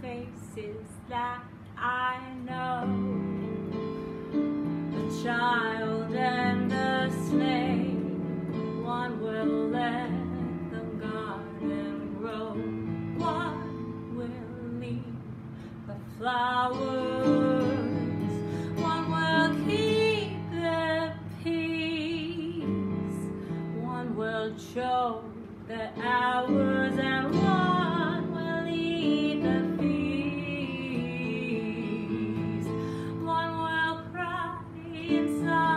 faces that I know. A child and a slave one will let the garden grow, one will leave the flowers, one will keep the peace, one will choke the hours, inside.